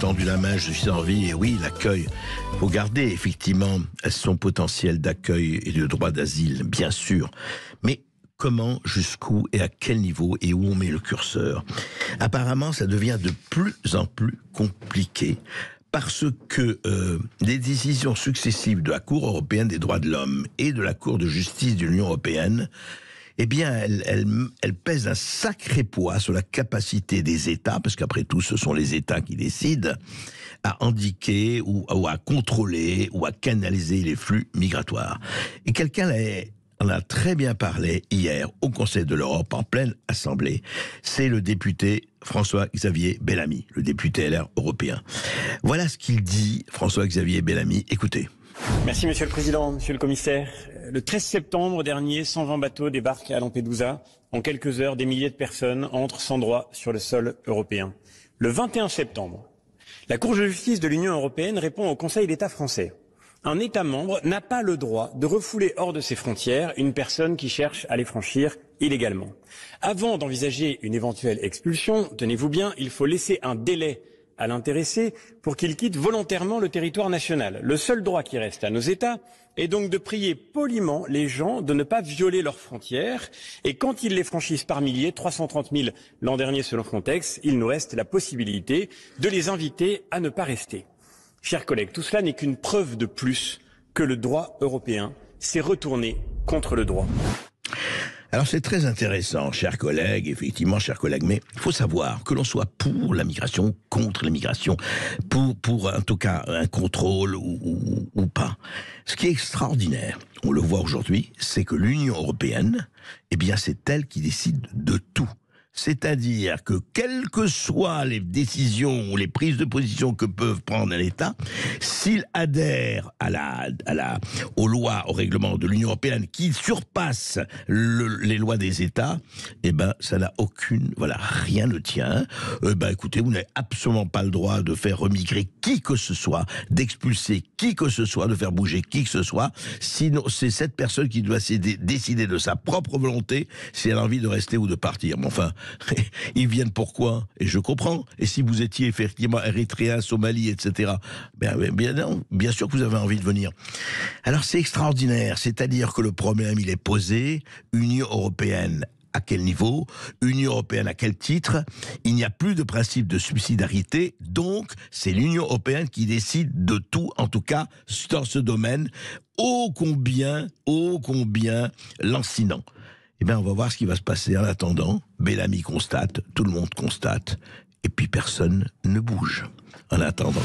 tendu la main, je suis en vie, et oui, l'accueil, faut garder effectivement son potentiel d'accueil et de droit d'asile, bien sûr. Mais comment, jusqu'où et à quel niveau et où on met le curseur? Apparemment, ça devient de plus en plus compliqué parce que euh, les décisions successives de la Cour européenne des droits de l'homme et de la Cour de justice de l'Union européenne eh bien, elle, pèse un sacré poids sur la capacité des États, parce qu'après tout, ce sont les États qui décident, à indiquer ou, à contrôler ou à canaliser les flux migratoires. Et quelqu'un en a très bien parlé hier au Conseil de l'Europe en pleine assemblée. C'est le député François-Xavier Bellamy, le député LR européen. Voilà ce qu'il dit, François-Xavier Bellamy. Écoutez. Merci Monsieur le Président, Monsieur le Commissaire. Le 13 septembre dernier, 120 bateaux débarquent à Lampedusa. En quelques heures, des milliers de personnes entrent sans droit sur le sol européen. Le 21 septembre, la Cour de justice de l'Union européenne répond au Conseil d'État français. Un État membre n'a pas le droit de refouler hors de ses frontières une personne qui cherche à les franchir illégalement. Avant d'envisager une éventuelle expulsion, tenez-vous bien, il faut laisser un délai à l'intéressé pour qu'il quitte volontairement le territoire national. Le seul droit qui reste à nos États est donc de prier poliment les gens de ne pas violer leurs frontières et quand ils les franchissent par milliers, 330 000 l'an dernier selon Frontex, il nous reste la possibilité de les inviter à ne pas rester. Chers collègues, tout cela n'est qu'une preuve de plus que le droit européen s'est retourné contre le droit. Alors c'est très intéressant, chers collègues, effectivement, chers collègues, mais il faut savoir que l'on soit pour la migration, contre la migration, pour, pour en tout cas un contrôle ou, ou pas. Ce qui est extraordinaire, on le voit aujourd'hui, c'est que l'Union européenne, eh bien c'est elle qui décide de tout. C'est-à-dire que quelles que soient les décisions ou les prises de position que peuvent prendre un État, s'il adhère à la, à la, aux lois, au règlement de l'Union européenne qui surpassent les lois des États, eh ben, ça n'a aucune, voilà, rien ne tient. Eh ben, écoutez, vous n'avez absolument pas le droit de faire remigrer qui que ce soit, d'expulser qui que ce soit, de faire bouger qui que ce soit. Sinon, c'est cette personne qui doit décider de sa propre volonté si elle a envie de rester ou de partir. Mais enfin, ils viennent pourquoi Et je comprends. Et si vous étiez effectivement érythréen, Somalie, etc., bien, bien, bien sûr que vous avez envie de venir. Alors c'est extraordinaire. C'est-à-dire que le problème, il est posé. Union européenne à quel niveau, Union européenne à quel titre? Il n'y a plus de principe de subsidiarité, donc c'est l'Union européenne qui décide de tout, en tout cas dans ce domaine, ô combien, ô combien lancinant. Eh bien, on va voir ce qui va se passer en attendant. Bellamy constate, tout le monde constate, et puis personne ne bouge. En attendant.